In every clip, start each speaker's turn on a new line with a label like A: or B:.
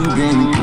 A: you've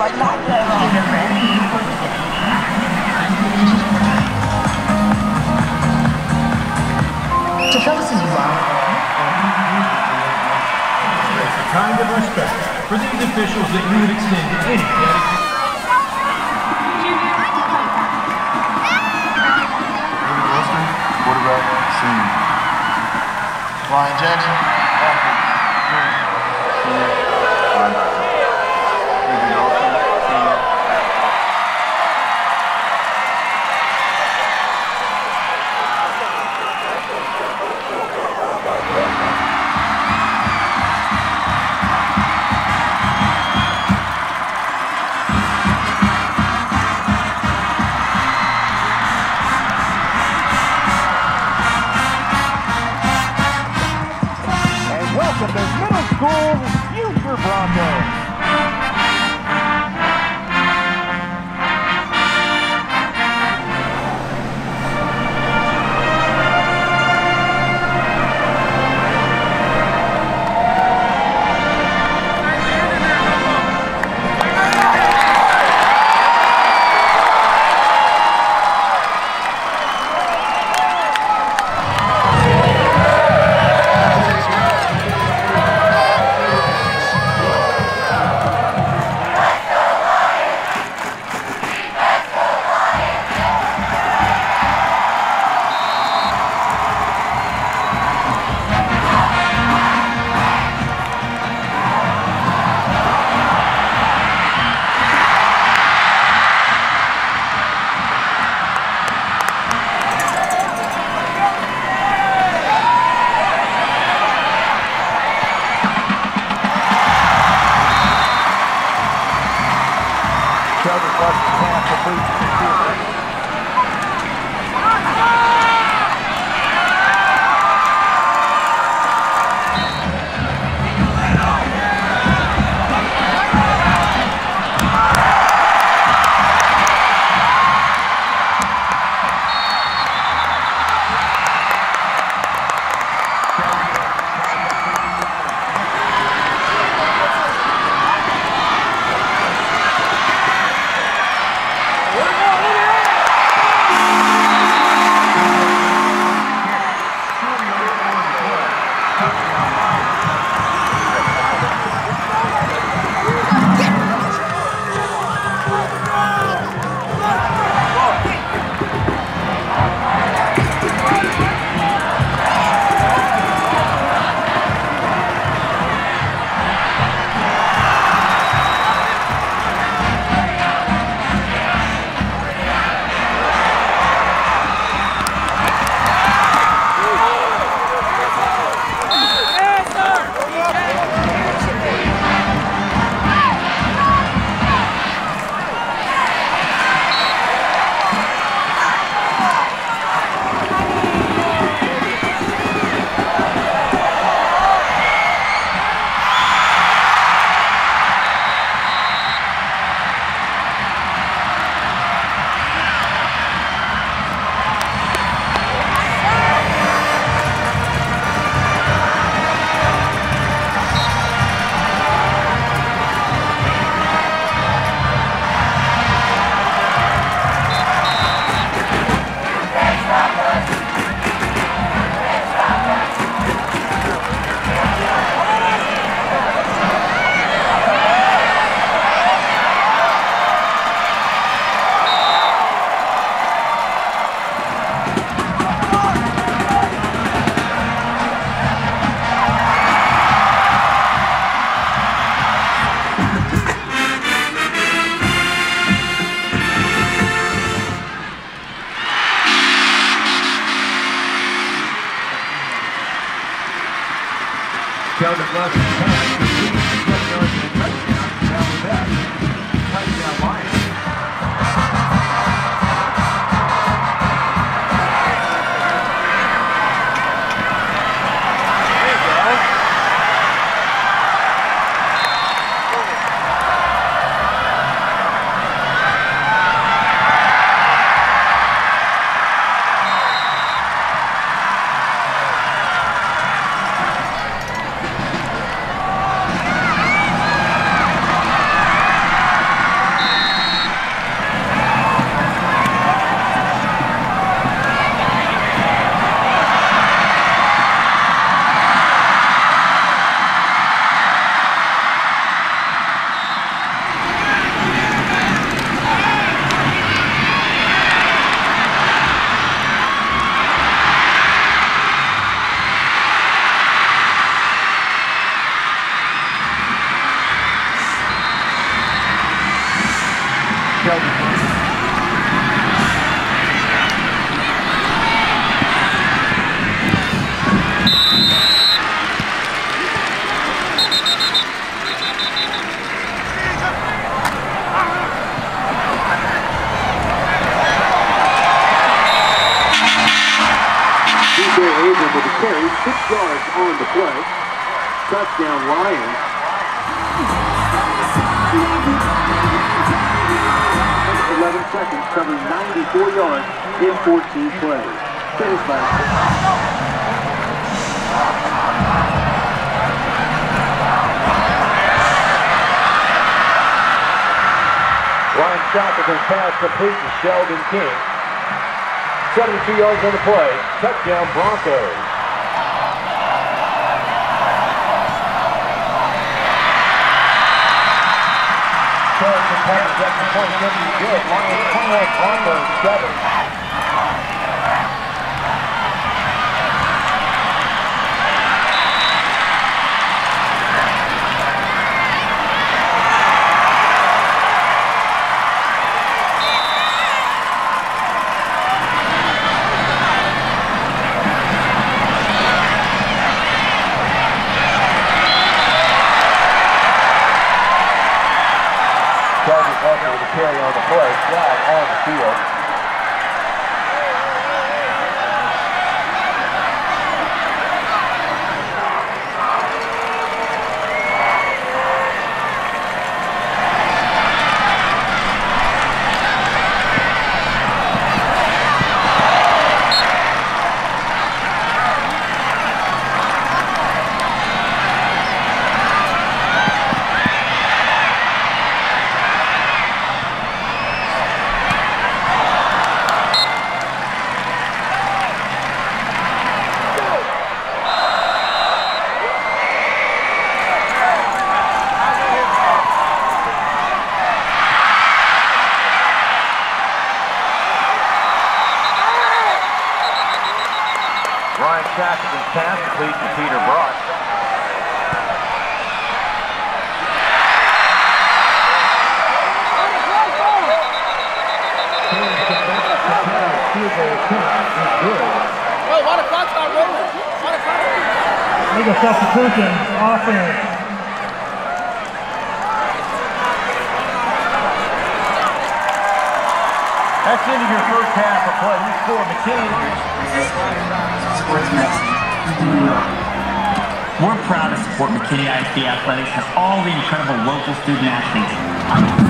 A: like
B: knock that
C: To focus as well.
D: It's the kind of respect for these officials that you would extend to any dedicated.
E: quarterback, senior. Bryan Jackson,
D: Touchdown Lions.
F: Eleven seconds, covering 94 yards in 14 plays. Finish by
D: Ryan Shackleton's pass complete to Sheldon King. 72 yards on the play. Touchdown Broncos. Sheldon pass the point going to be good. Lions 21, Broncos 7. Ryan Shackleton's pass complete to Peter Brock.
G: Legal substitution, offense.
D: That's your first half of play. You score McKinney.
H: We're proud to support McKinney ISD Athletics and all the incredible local student athletes.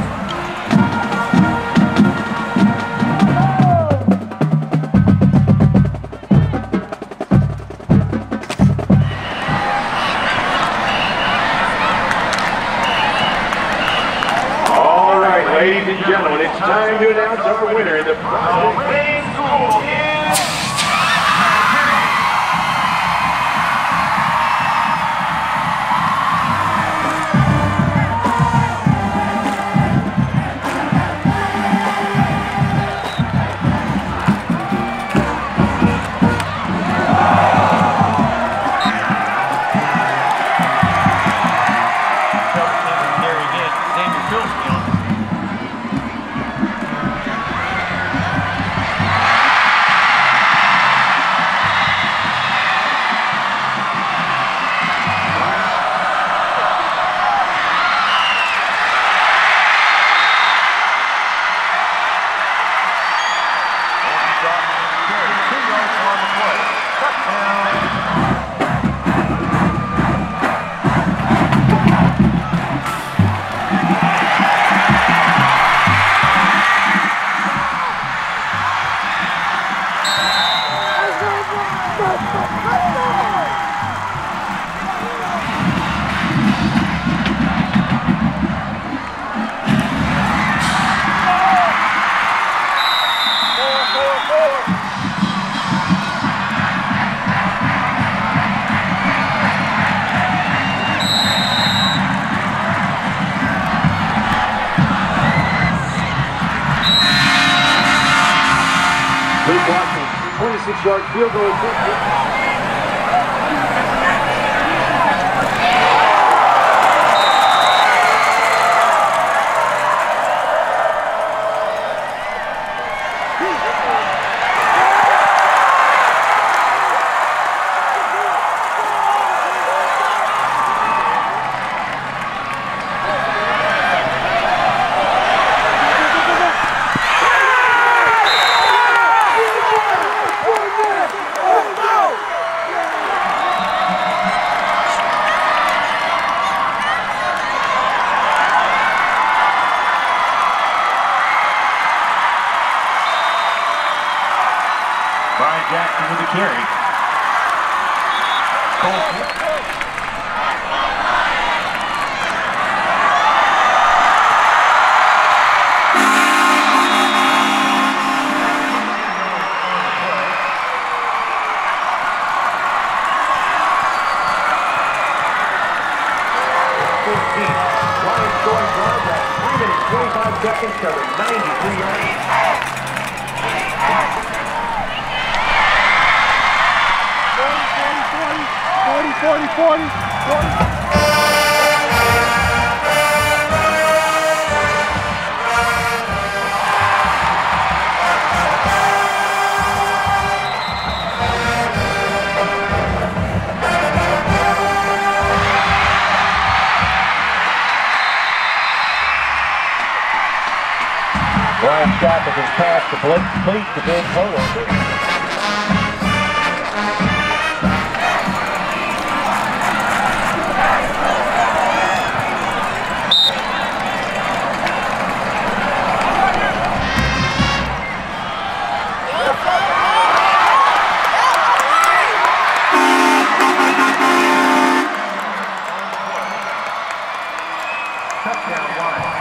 D: Ladies and gentlemen, it's time to announce our winner. In the Bravo
F: field goal attempt.
H: Jackson with the carry. Cole.
D: Lions scoring drive at 3 minutes 25 seconds, covering 93
G: yards. 40, 40, 40.
D: Ryan Shackleton passed the complete to Ben Kohler. Touchdown line.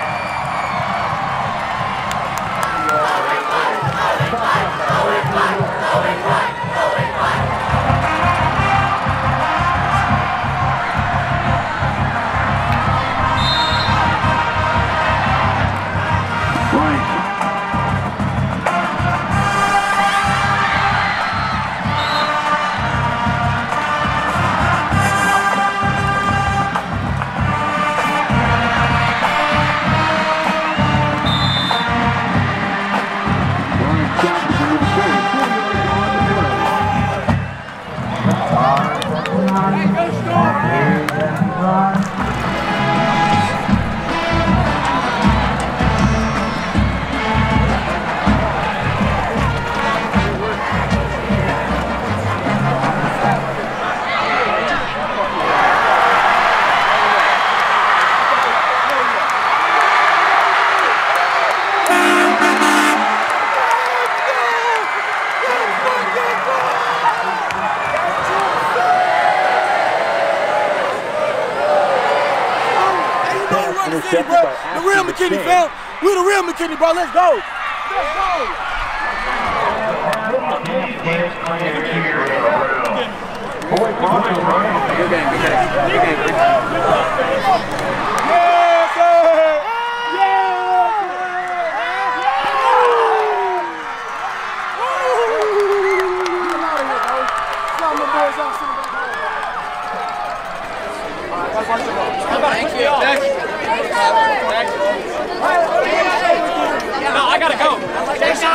I: We the McKinney, bro. Let's go. Let's go. Yes,